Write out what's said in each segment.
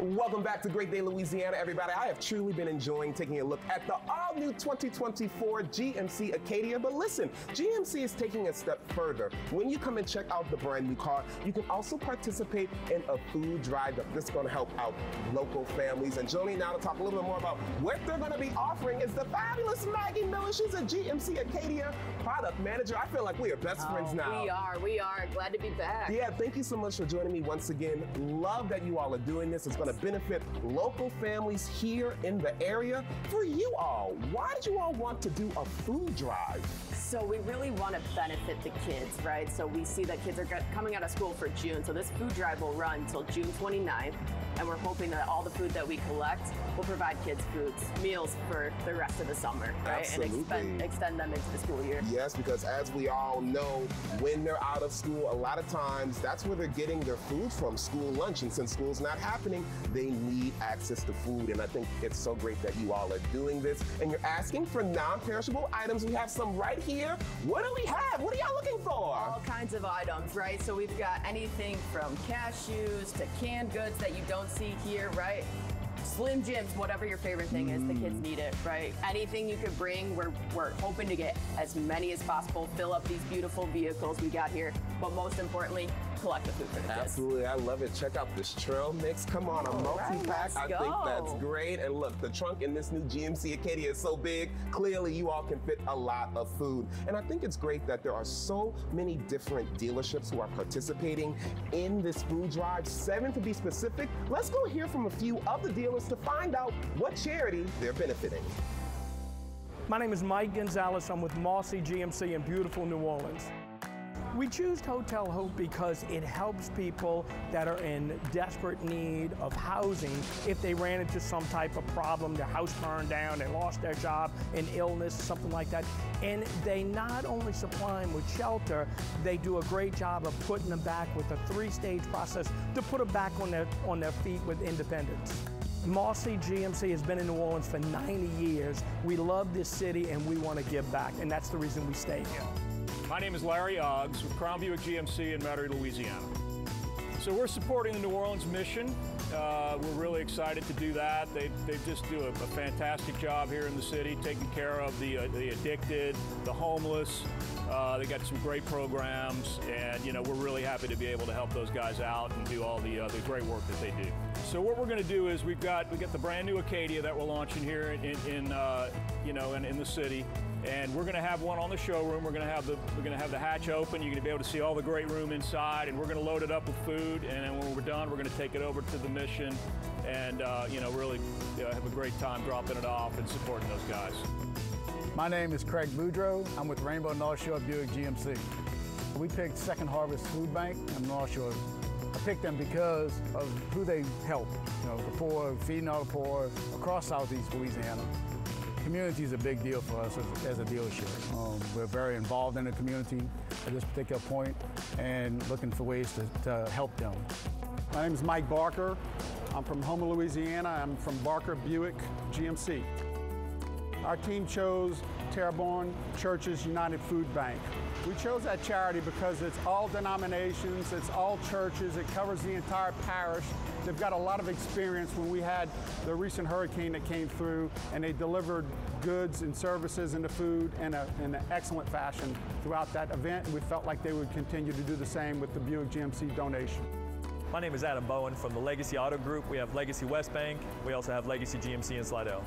Welcome back to Great Day, Louisiana, everybody. I have truly been enjoying taking a look at the all new 2024 GMC Acadia. But listen, GMC is taking a step further. When you come and check out the brand new car, you can also participate in a food drive that's going to help out local families. And joining now to talk a little bit more about what they're going to be offering is the fabulous Maggie Miller. She's a GMC Acadia product manager. I feel like we are best Oh, friends now. We are. We are. Glad to be back. Yeah, thank you so much for joining me once again. Love that you all are doing this. It's going to benefit local families here in the area. For you all, why did you all want to do a food drive? So we really want to benefit the kids, right? So we see that kids are coming out of school for June. So this food drive will run until June 29th. And we're hoping that all the food that we collect will provide kids foods, meals for the rest of the summer, right? And Absolutely. extend, extend them into the school year. Yes, because as we all know, when they're out of school, a lot of times that's where they're getting their food from school lunch. And since school's not happening, they need access to food. And I think it's so great that you all are doing this. And you're asking for non perishable items. We have some right here. What do we have? What are y'all looking for? all kinds of items, right? So we've got anything from cashews to canned goods that you don't see here, right? Slim Jims, whatever your favorite thing is, the kids mm. need it, right? Anything you could bring, we're, we're hoping to get as many as possible, fill up these beautiful vehicles we got here, but most importantly, collect the food for the kids. Absolutely, I love it. Check out this trail mix. Come on, a multi-pack. let's I think that's great. And look, the trunk in this new GMC Acadia is so big. Clearly, you all can fit a lot of food. And I think it's great that there are so many different dealerships who are participating in this food drive. Seven to be specific. Let's go hear from a few of the dealers to find out what charity they're benefiting. My name is Mike Gonzalez. I'm with Mossy GMC in beautiful New Orleans. We choose Hotel Hope because it helps people that are in desperate need of housing if they ran into some type of problem, their house burned down, they lost their job, an illness, something like that. And they not only supply them with shelter, they do a great job of putting them back with a three-stage process to put them back on their, on their feet with independence. Mossy GMC has been in New Orleans for 90 years. We love this city and we want to give back, and that's the reason we stay here. My name is Larry Oggs with Crown Buick GMC in Metairie, Louisiana. So we're supporting the New Orleans mission. Uh, we're really excited to do that. They, they just do a, a fantastic job here in the city, taking care of the, uh, the addicted, the homeless. Uh, they got some great programs, and you know we're really happy to be able to help those guys out and do all the, uh, the great work that they do. So what we're going to do is we've got we got the brand new Acadia that we're launching here in, in uh, you know in, in the city and we're going to have one on the showroom. We're going to have the we're going to have the hatch open. You're going to be able to see all the great room inside, and we're going to load it up with food. And then when we're done, we're going to take it over to the mission, and uh, you know really you know, have a great time dropping it off and supporting those guys. My name is Craig Boudreau. I'm with Rainbow North Shore Buick GMC. We picked Second Harvest Food Bank in North Shore. I picked them because of who they help. You know, the poor, feeding all the poor across Southeast Louisiana. Community is a big deal for us as, as a dealership. Um, we're very involved in the community at this particular point and looking for ways to, to help them. My name is Mike Barker. I'm from Houma, Louisiana. I'm from Barker Buick GMC. Our team chose Terrebonne Churches United Food Bank. We chose that charity because it's all denominations, it's all churches, it covers the entire parish. They've got a lot of experience when we had the recent hurricane that came through and they delivered goods and services and the food in, a, in an excellent fashion throughout that event. We felt like they would continue to do the same with the Buick GMC donation. My name is Adam Bowen from the Legacy Auto Group. We have Legacy West Bank. We also have Legacy GMC in Slidell.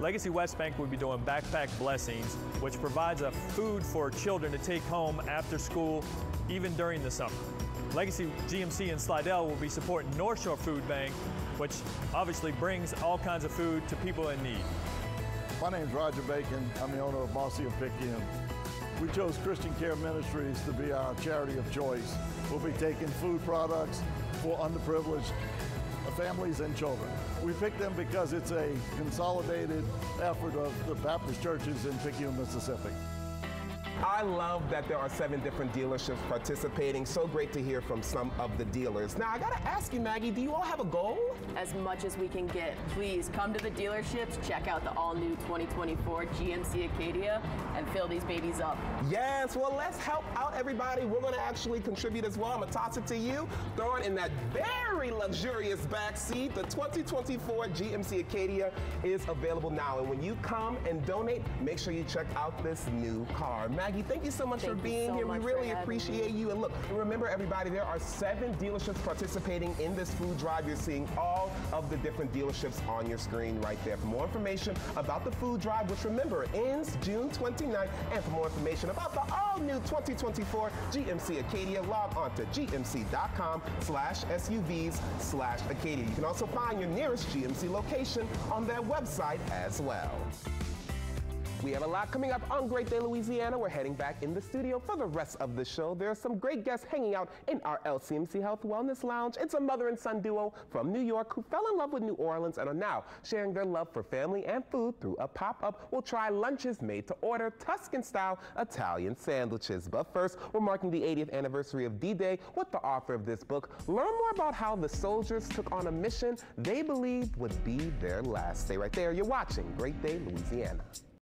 Legacy West Bank will be doing Backpack Blessings, which provides a food for children to take home after school, even during the summer. Legacy GMC in Slidell will be supporting North Shore Food Bank, which obviously brings all kinds of food to people in need. My name is Roger Bacon. I'm the owner of Mossy and Picayune. We chose Christian Care Ministries to be our charity of choice. We'll be taking food products for underprivileged families and children. We picked them because it's a consolidated effort of the Baptist churches in Picayune, Mississippi. I love that there are seven different dealerships participating. So great to hear from some of the dealers. Now, I gotta ask you, Maggie, do you all have a goal? As much as we can get. Please come to the dealerships, check out the all new 2024 GMC Acadia, and fill these babies up. Yes, well, let's help out everybody. We're gonna actually contribute as well. I'm gonna toss it to you. Throw it in that very luxurious back seat. The 2024 GMC Acadia is available now. And when you come and donate, make sure you check out this new car. Maggie, thank you so much Thank for being so here. We really appreciate you. And look, remember everybody, there are seven dealerships participating in this food drive. You're seeing all of the different dealerships on your screen right there. For more information about the food drive, which remember ends June 29th, and for more information about the all-new 2024 GMC Acadia, log on to gmc.com slash SUVs slash Acadia. You can also find your nearest GMC location on their website as well. We have a lot coming up on Great Day, Louisiana. We're heading back in the studio for the rest of the show. There are some great guests hanging out in our LCMC Health Wellness Lounge. It's a mother and son duo from New York who fell in love with New Orleans and are now sharing their love for family and food through a pop-up. We'll try lunches made to order Tuscan-style Italian sandwiches. But first, we're marking the 80th anniversary of D-Day with the author of this book. Learn more about how the soldiers took on a mission they believed would be their last. Stay right there. You're watching Great Day, Louisiana.